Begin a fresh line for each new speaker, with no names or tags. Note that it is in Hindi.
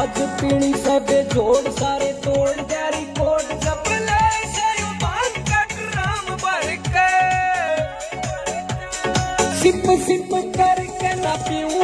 आज पीणी जोड़, सारे तोड़ जारी कोट राम भर के। सिप सिप करके ना पीऊ